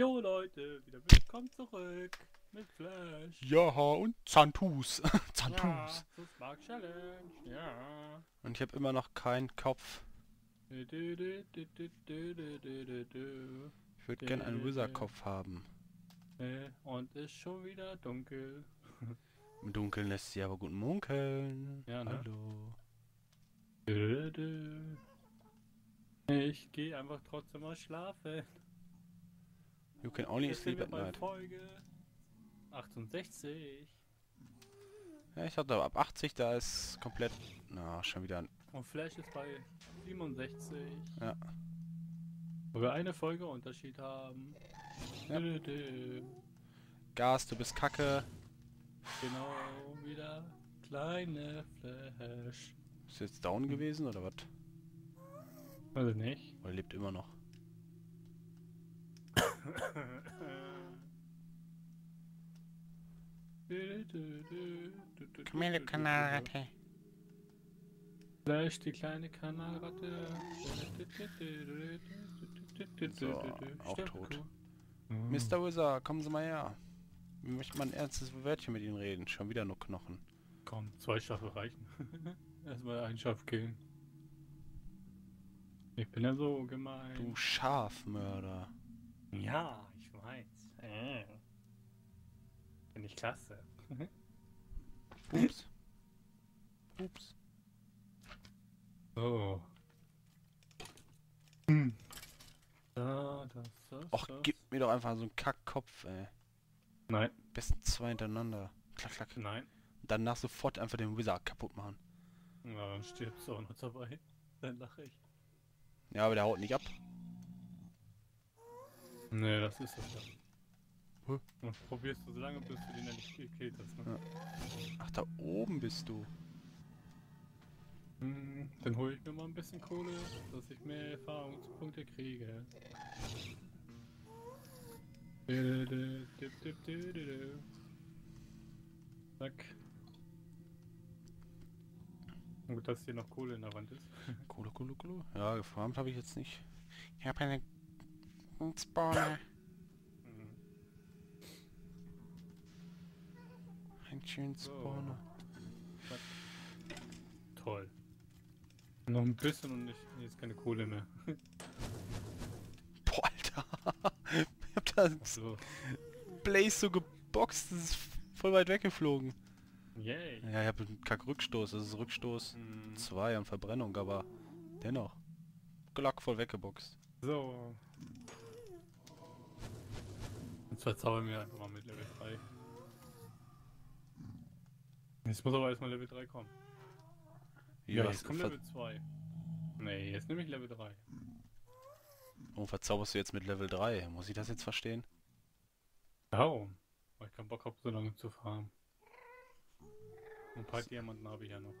Jo Leute, wieder willkommen zurück mit Flash. Ja, und Zantus. Zantus. Ja, das Challenge, ja. Und ich habe immer noch keinen Kopf. Ich würde gerne einen äh, Wizard-Kopf haben. Äh, und ist schon wieder dunkel. Im Dunkeln lässt sie aber gut munkeln. Ja, ne? Hallo. Ich gehe einfach trotzdem mal schlafen. You can only Jetzt sleep at night. Folge 68. Ja, ich hatte ab 80, da ist komplett... Na, schon wieder... ein- Und Flash ist bei 67. Ja. Wo wir eine Folge Unterschied haben. Ja. Du, du. Gas, du bist kacke. Genau, wieder kleine Flash. Ist jetzt down gewesen oder was? Also nicht. Oder lebt immer noch? Kamele-Kanalratte. Flash, die kleine Kanalratte. So, auch tot. Mr. Wizard, kommen Sie mal her. Wir möchten mal ein ernstes Wörtchen mit Ihnen reden. Schon wieder nur Knochen. Komm, zwei Schafe reichen. Erstmal ein Schaf killen. Ich bin ja so gemein. Du Schafmörder. Ja, ich weiß. Äh. Bin ich klasse. Ups. Ups. So. Hm. Da, das, das, Och, das. gib mir doch einfach so einen Kackkopf, ey. Nein, Besten zwei hintereinander. Klack, klack. nein. Und danach sofort einfach den Wizard kaputt machen. Na, dann stirbst du auch noch dabei. Dann lache ich. Ja, aber der haut nicht ab. Nee, das ist das ja. Und probierst du so lange, bis du den ja nicht gekillt hast, ne? Ja. Ach, da oben bist du. Hm, Dann hole ich mir mal ein bisschen Kohle, dass ich mehr Erfahrungspunkte kriege. Zack. Gut, dass hier noch Kohle in der Wand ist. Kohle, Kohle, Kohle. Ja, gefarmt habe ich jetzt nicht. Ich habe eine Spawner. Mhm. Einen schönen So. Spawner. Toll. Noch ein bisschen und ich, ist keine Kohle mehr. Boah, Alter. ich hab da So. Blaze so geboxt. Das ist voll weit weggeflogen. Yay. Ja, ich habe einen Kack-Rückstoß. Das ist Rückstoß Mhm. 2 an Verbrennung, aber dennoch. Glock voll weggeboxt. So. Jetzt verzaubern wir einfach mal mit Level 3. Jetzt muss aber erstmal Level 3 kommen. Ja, jetzt kommt Level 2. Nee, jetzt nehme ich Level 3. Warum verzauberst du jetzt mit Level 3? Muss ich das jetzt verstehen? Warum? Weil ich keinen Bock habe, so lange zu farmen. Ein paar Diamanten habe ich ja noch.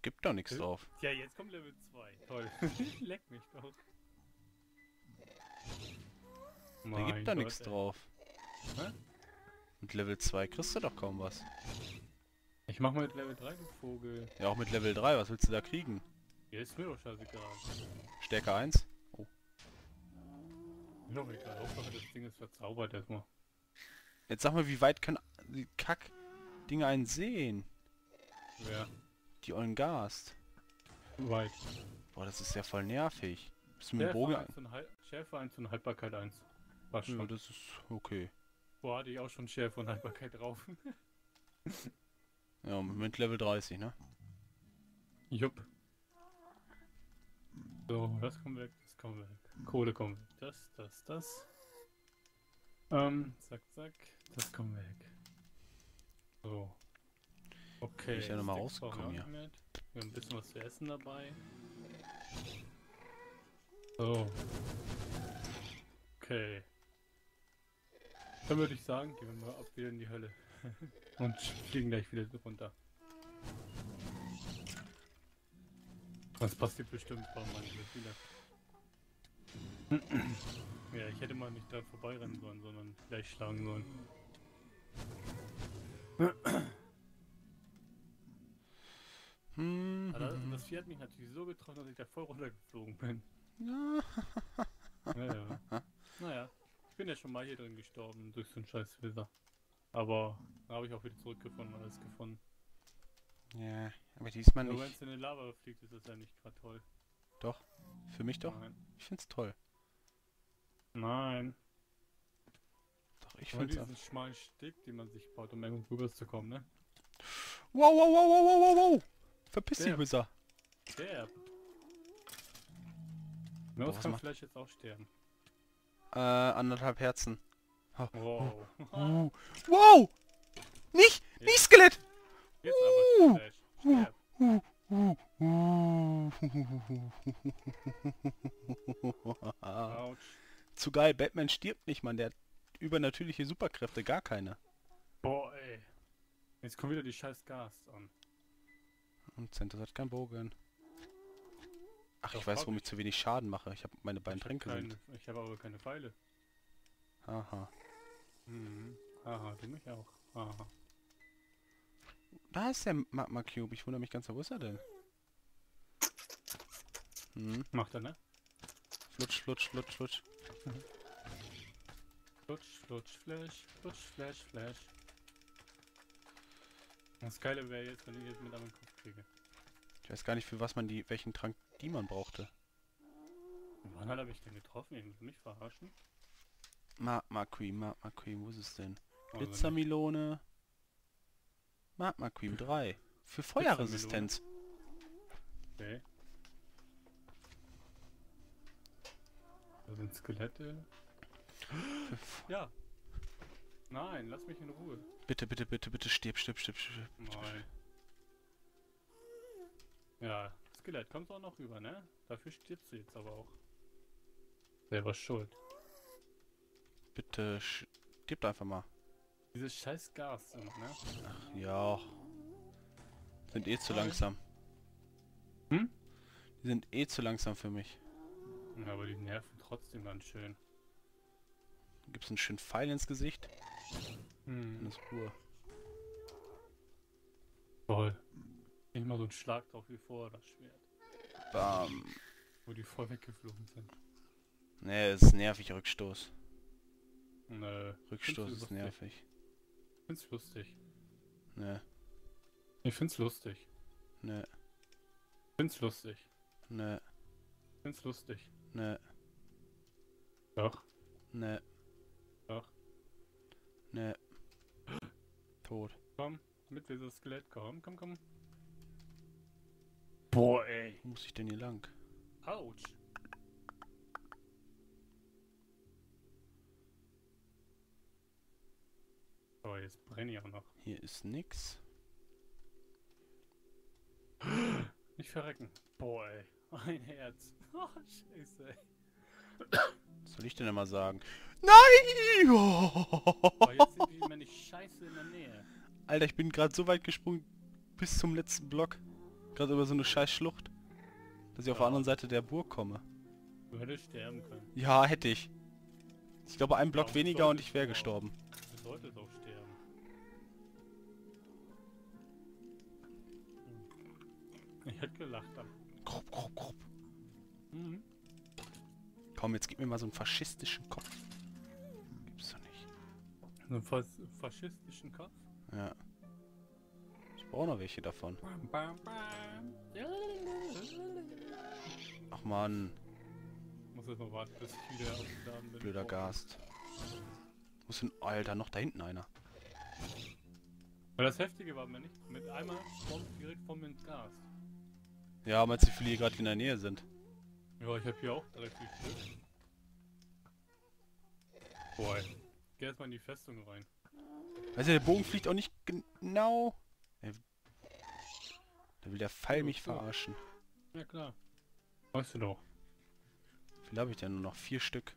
Gibt doch nichts Hä? drauf. Ja, jetzt kommt Level 2. Toll. Leck mich doch. Da gibt da nichts drauf. Hä? Mit Level 2 kriegst du doch kaum was. Ich mach mal mit Level 3, du Vogel. Ja, auch mit Level 3, was willst du da kriegen? Ja, ist mir doch scheißegal. Stärke 1? Noch egal, Hauptsache das Ding ist verzaubert erstmal. Jetzt sag mal, wie weit können die Kack-Dinge einen sehen? Ja, Die ollen Gast. weit. Boah, das ist ja voll nervig. Bist du mit dem Bogen 1 und, Hal- Schärfe 1 und Haltbarkeit 1. Passt Ja, schon. das ist okay. Boah, hatte ich auch schon Schärfe und Haltbarkeit drauf. Ja, mit Level 30, ne? Jupp. So, das kommt weg, das kommt weg. Kohle kommt weg. Das, das, das. Ähm, zack, zack. Das kommt weg. So. Okay. ich ja noch mal Sticks brauchen rausgekommen hier. nicht. Wir haben ein bisschen was zu essen dabei. So. Okay. Dann würde ich sagen, gehen wir mal ab wieder in die Hölle. Und fliegen gleich wieder runter. Das passiert bestimmt bei meinen wieder. Ja, ich hätte mal nicht da vorbeirennen sollen, sondern gleich schlagen sollen. Hm, Aber das, das Vieh hat mich natürlich so getroffen, dass ich da voll runtergeflogen bin. Ja, ja. bin ja schon mal hier drin gestorben durch so einen scheiß Wither. Aber da habe ich auch wieder zurückgefunden, alles gefunden. Ja, aber diesmal Nur wenn nicht. es in den Lava fliegt, ist das ja nicht gerade toll. Doch. Für mich doch. Nein. Ich find's toll. Nein. Doch, ich Nur find's diesen schmalen Steg, den man sich baut, um irgendwo rüberzukommen, ne? Wow, wow, wow, wow, wow, wow, wow! Verpiss dich, Wizard. Maus was kann vielleicht jetzt auch sterben. Äh, anderthalb Herzen. Wow. Uh. Wow! Nicht! Ja. Nicht Skelett! Jetzt Uh. aber. Uh, uh, uh. Zu geil, Batman stirbt nicht, Mann. Der hat übernatürliche Superkräfte, gar keine. Boah, ey. Jetzt kommt wieder die scheiß Gas an. Und Centos hat keinen Bogen. Ach, ich weiß, warum ich zu wenig Schaden mache. Ich habe meine beiden Tränke sind. Ich habe aber keine Pfeile. Aha. Mhm. Aha, du mich auch. Aha. Da ist der Magma Cube. Ich wundere mich ganz, wo ist er denn? Hm. Macht er, ne? Flutsch, flutsch, flutsch, flutsch. Flutsch, flutsch, flash, flutsch, flash, flash. Das Geile wäre jetzt, wenn ich jetzt mit einem Kopf kriege. Ich weiß gar nicht, für was man die, welchen Trank die man brauchte. Wann hat er mich denn getroffen? Ich will mich verarschen. Magma Cream, Magma Cream, wo ist es denn? Glitzermelone. Magma Cream 3. Für Feuerresistenz. Okay. Da sind Skelette. Ja. Nein, lass mich in Ruhe. Bitte, bitte, bitte, bitte, stirb, stirb, stirb, stirb. Nein. Ja, Skelett, kommst auch noch rüber, ne? Dafür stirbst du jetzt aber auch. Selber schuld. Bitte, stirb einfach mal. Dieses scheiß Gas immer, ne? Ja. Sind eh zu langsam. Hm? Die sind eh zu langsam für mich. Ja, aber die nerven trotzdem ganz schön. Gibt's einen schönen Pfeil ins Gesicht? Hm. Dann ist Ruhe. Toll. Nicht mal so ein Schlag drauf wie vorher, das Schwert. Bam. Wo die voll weggeflogen sind. Ne, ist nervig, Rückstoß. Nö. Rückstoß ist lustig. nervig. Find's lustig. Ne, Ich find's lustig. ne, Find's lustig. ne, Find's lustig. ne, Doch. ne, Doch. ne. Tot. Komm, mit dieses Skelett, komm, komm, komm. Boah, ey. Wo muss ich denn hier lang? Autsch. Jetzt brenne ich auch noch. Hier ist nix. Nicht verrecken. Boah, ey. Ein Herz. Oh, scheiße, ey. Was soll ich denn immer sagen? Nein! Aber jetzt sind die nicht scheiße in der Nähe. Alter, ich bin gerade so weit gesprungen bis zum letzten Block. Gerade über so eine scheiß Schlucht. Dass ich auf der Ja. anderen Seite der Burg komme. Du hättest sterben können. Ja, hätte ich. Ich glaube, ein Block Warum weniger und ich wäre gestorben. Du solltest auch sterben. Ich hätte gelacht dann. Grob, grob, grob. Mhm. Komm, jetzt gib mir mal so einen faschistischen Kopf. Gibt's doch nicht. So einen fas faschistischen Kopf. Ja. Ich brauche noch welche davon. Bam, bam, bam. Ach man, Muss jetzt noch warten, bis ich wieder aufgeladen bin. blöder. Gast. Muss denn... Alter, noch da hinten einer. Weil das Heftige war mir nicht. Mit einmal kommt direkt vom ins Gas. Ja, meinst du, wie viele hier gerade in der Nähe sind? Ja, ich habe hier auch vier Stück. Boah, ey. Geh erstmal in die Festung rein. Weißt du, der Bogen fliegt auch nicht genau... Da will der Pfeil mich verarschen. Ja klar. Weißt du doch. Wie viel habe ich denn nur noch? Vier Stück.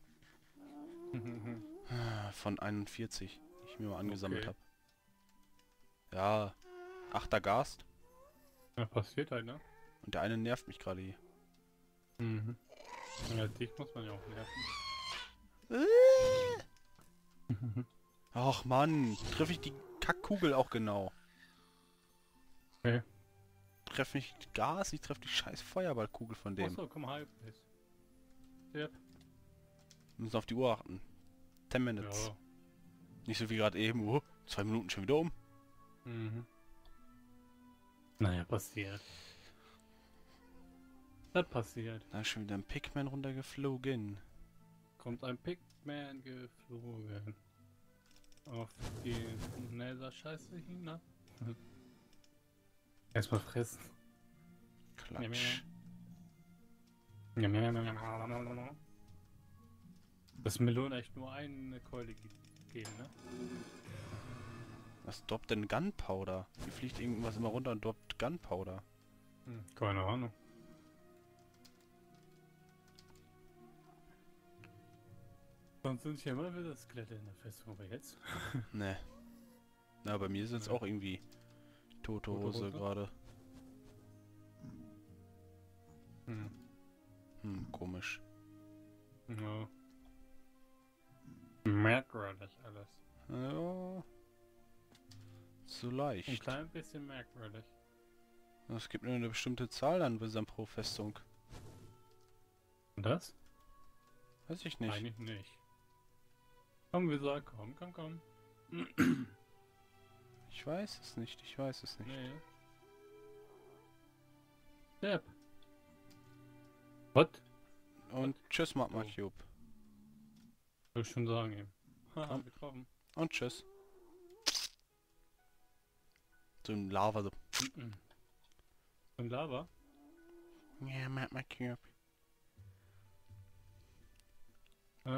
Von 41, die ich mir mal angesammelt Okay. habe. Ja, achter Gast. ja, passiert halt, ne? Und der eine nervt mich gerade hier. Mhm. Ja, dich muss man ja auch nerven. Ach Mann, treffe ich die Kackkugel auch genau. Okay. Treffe nicht Gas, ich treffe die scheiß Feuerballkugel von dem. Achso, komm, halb. Yep. Wir müssen auf die Uhr achten. 10 minutes. Ja. Nicht so wie gerade eben, oh, zwei Minuten schon wieder um. Mhm. Naja, passiert. Das passiert. Da ist schon wieder ein Pigman runtergeflogen. Kommt ein Pigman geflogen. Auf die Nether-Scheiße hinab. Erstmal fressen. Klatsch. Das Melon echt nur eine Keule ge- geben, ne? Was droppt denn Gunpowder? Wie fliegt irgendwas immer runter und droppt Gunpowder? Hm, keine Ahnung. Sonst sind hier immer wieder Skelette in der Festung, aber jetzt? Ne. Na, bei mir sind es Nee. auch irgendwie tote Hose gerade. Hm. Hm, komisch. Ja. Merkwürdig alles. Ja. So Ein leicht. klein bisschen merkwürdig. Es gibt nur eine bestimmte Zahl an Wisdom pro Festung. Und das? Weiß ich nicht. Eigentlich nicht. Komm, wir sagen, komm, komm, komm. Ich weiß es nicht, ich weiß es nicht. Nee. Depp. Was? Und tschüss, Magma Oh. Cube. Soll ich schon sagen ihm. Haha, getroffen. Und tschüss. So ein Lava, so. Mhm. Und Lava? Ja, Magma Äh,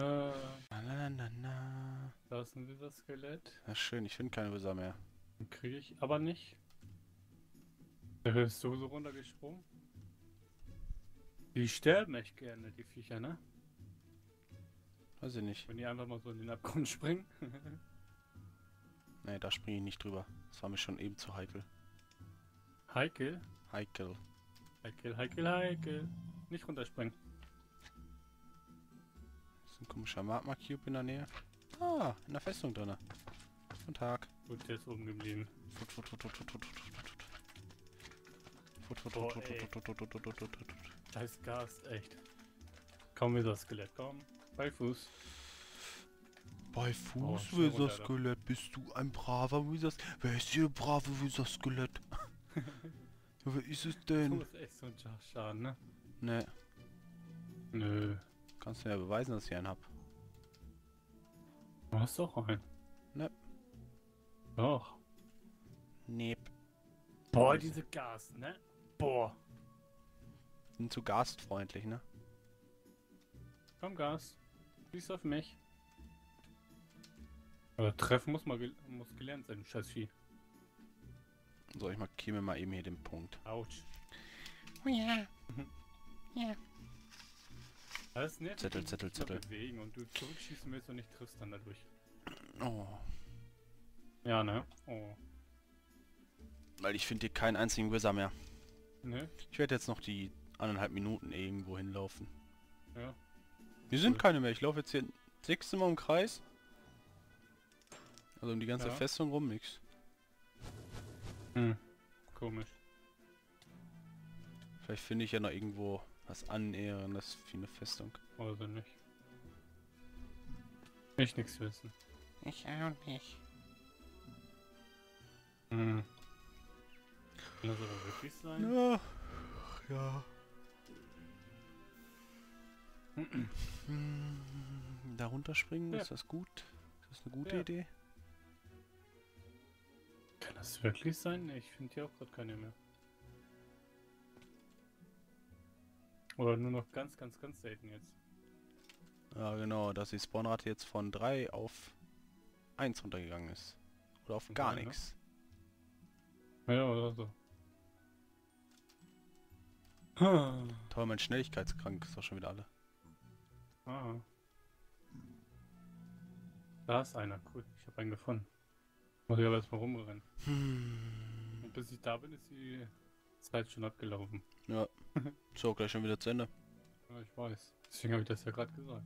Na, na, na, da ist ein dieser Skelett. Na schön, ich finde keine Wizard mehr. Den kriege ich aber nicht. Der ist sowieso runtergesprungen. Die sterben echt gerne, die Viecher, ne? Weiß ich nicht. Wenn die einfach mal so in den Abgrund springen. Nee, da springe ich nicht drüber. Das war mir schon eben zu heikel. heikel. Heikel. Heikel, heikel, heikel. Nicht runterspringen. Ein komischer Magma Cube in der Nähe. Ah, in der Festung drinne. Guten Tag. Gut, der ist oben geblieben. Fut, fut, fut, fut, fut, fut, fut, fut, fut. Fut, fut, Boah, fut, fut, ey. fut, fut, fut, fut, fut, fut, fut. Scheiß Gas, echt. Komm wieder Skelett, komm. Bei Fuß. Bei Oh, Fuß, runter, Wizard Skelett, bist du ein braver Wizard? Wer ist hier brave Wizard Skelett? ja, wer ist es Du denn? bist echt so ein Scha- Schaden, ne? Ne, Nö. Kannst du ja beweisen, dass ich einen hab. Du hast doch einen. Ne. Doch. Nep. Boah, diese Gas, ne? Boah. Sind zu gastfreundlich, ne? Komm, Gas. Schieß auf mich. Aber treffen muss mal gel muss gelernt sein, scheiß Vieh. So, ich markiere mir mal eben hier den Punkt. Autsch. Oh ja. Ja. Das ist nett. Zettel, Zettel, mal Zettel. Bewegen und du zurückschießen willst und nicht triffst dann dadurch. Oh. Ja, ne? Oh. Weil ich finde hier keinen einzigen Wizard mehr. Ne? Ich werde jetzt noch die anderthalb Minuten irgendwo hinlaufen. Ja. Hier sind Cool. keine mehr. Ich laufe jetzt hier sechsmal im Kreis. Also um die ganze Ja. Festung rum nix. Hm. Komisch. Vielleicht finde ich ja noch irgendwo was Annäherndes für eine Festung. Also nicht. Ich nix wissen. Ich auch nicht. Hm. Kann das aber wirklich sein? Ja. Ja. Hm, da runterspringen, Ja. ist das gut? Ist das eine gute Ja. Idee? Kann das wirklich sein? Ich finde hier auch gerade keine mehr. Oder nur noch ganz, ganz, ganz selten jetzt. Ja genau, dass die Spawnrate jetzt von 3 auf 1 runtergegangen ist. Oder auf gar ne? nichts. Ja, oder so. Ah. Toll, mein Schnelligkeitskrank ist doch schon wieder alle. Ah. Da ist einer. Cool. Ich habe einen gefunden. Muss ich aber erstmal rumrennen. Hm. Und bis ich da bin, ist die Zeit schon abgelaufen. Ja. Ist auch gleich schon wieder zu Ende. Ja, ich weiß. Deswegen habe ich das ja gerade gesagt.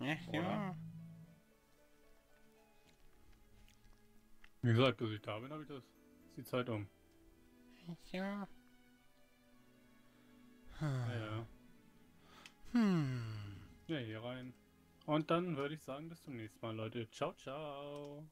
Ja, ja. Wie gesagt, bis ich da bin, habe ich das. Ist die Zeit um. Ja. Ja, ja. Hm. Ja, hier rein. Und dann würde ich sagen, bis zum nächsten Mal, Leute. Ciao, ciao.